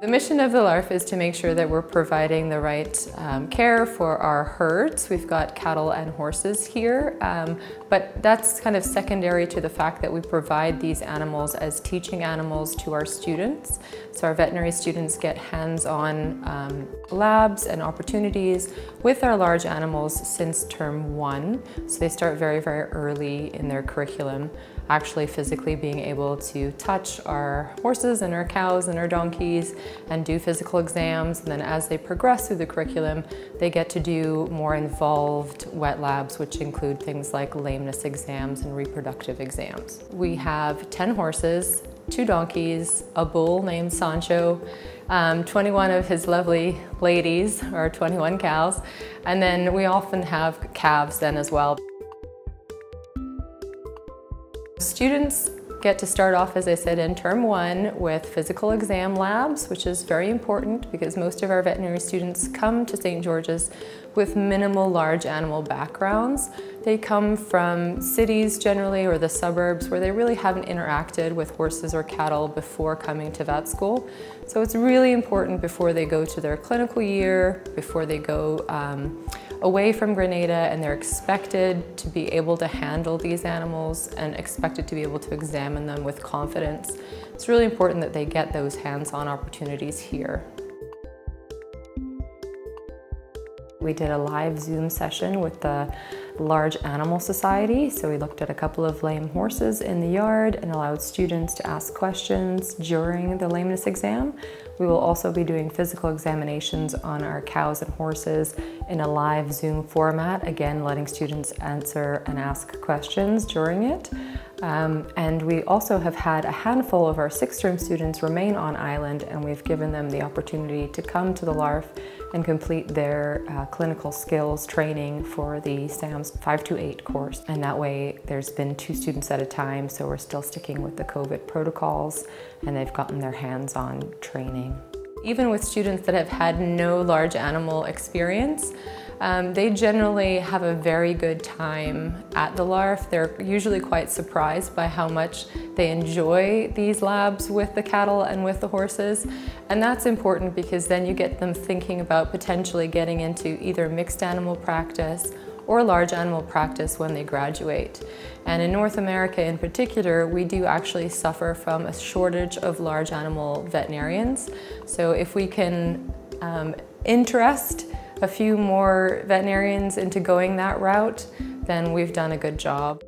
The mission of the LARF is to make sure that we're providing the right um, care for our herds. We've got cattle and horses here, um, but that's kind of secondary to the fact that we provide these animals as teaching animals to our students. So our veterinary students get hands-on um, labs and opportunities with our large animals since term one. So they start very, very early in their curriculum actually physically being able to touch our horses and our cows and our donkeys and do physical exams. And then as they progress through the curriculum, they get to do more involved wet labs, which include things like lameness exams and reproductive exams. We have 10 horses, two donkeys, a bull named Sancho, um, 21 of his lovely ladies, or 21 cows, and then we often have calves then as well. Students get to start off, as I said, in term one with physical exam labs, which is very important because most of our veterinary students come to St. George's with minimal large animal backgrounds. They come from cities generally or the suburbs where they really haven't interacted with horses or cattle before coming to vet school. So it's really important before they go to their clinical year, before they go um, away from Grenada and they're expected to be able to handle these animals and expected to be able to examine them with confidence. It's really important that they get those hands-on opportunities here. We did a live Zoom session with the Large Animal Society. So we looked at a couple of lame horses in the yard and allowed students to ask questions during the lameness exam. We will also be doing physical examinations on our cows and horses in a live Zoom format, again letting students answer and ask questions during it. Um, and we also have had a handful of our sixth term students remain on island and we've given them the opportunity to come to the LARF and complete their uh, clinical skills training for the SAMS 528 course. And that way there's been two students at a time, so we're still sticking with the COVID protocols and they've gotten their hands-on training. Even with students that have had no large animal experience, um, they generally have a very good time at the LARF. They're usually quite surprised by how much they enjoy these labs with the cattle and with the horses. And that's important because then you get them thinking about potentially getting into either mixed animal practice or large animal practice when they graduate. And in North America in particular, we do actually suffer from a shortage of large animal veterinarians. So if we can um, interest a few more veterinarians into going that route, then we've done a good job.